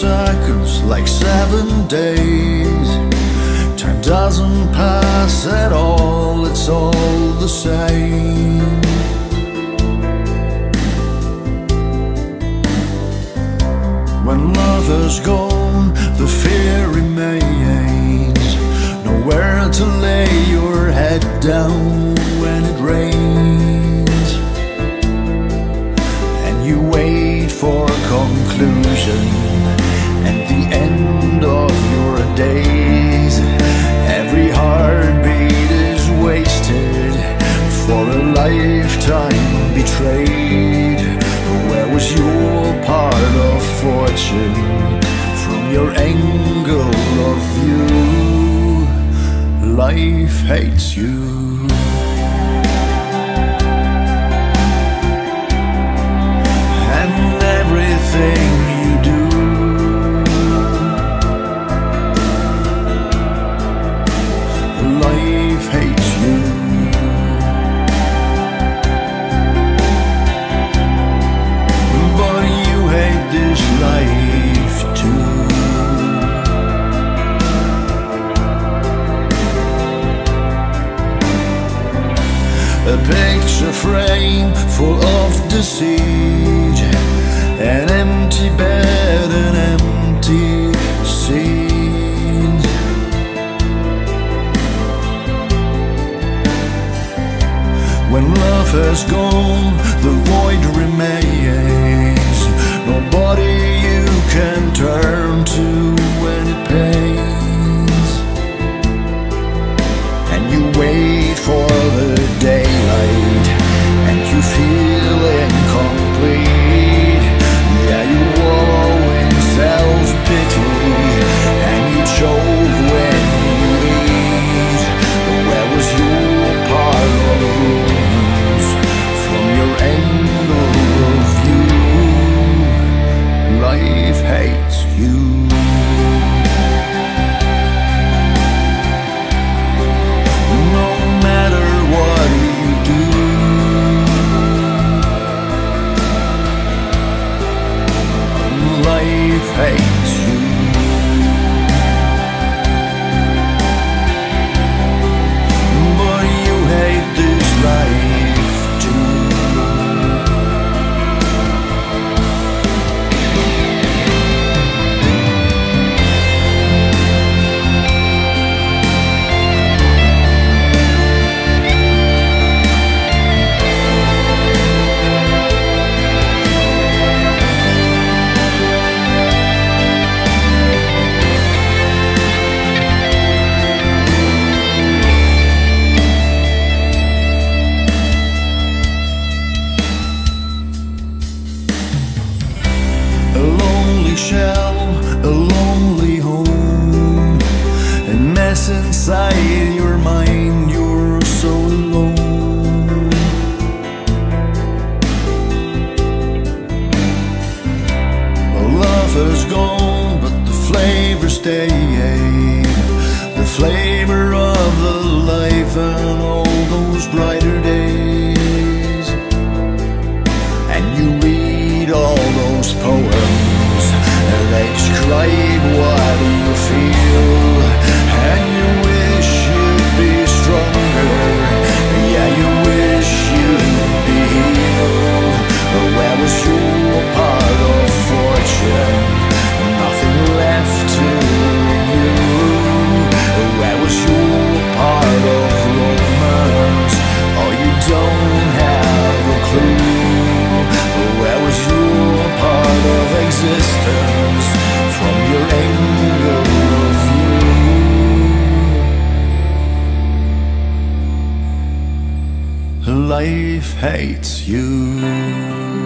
seconds like seven days. Time doesn't pass at all, it's all the same. When love is gone, the fear remains. Nowhere to lay your head down when it rains. And you wait for a conclusion the end of your days. Every heartbeat is wasted for a lifetime betrayed. Where was your part of fortune from your angle of view? Life hates you. And everything you do picture frame full of deceit An empty bed, an empty scene. When love has gone, the void remains. Nobody you can turn to when it Life Is gone, but the flavor stayed. The flavor of the life and all those brighter days and you read all those poems and they describe what life hates you.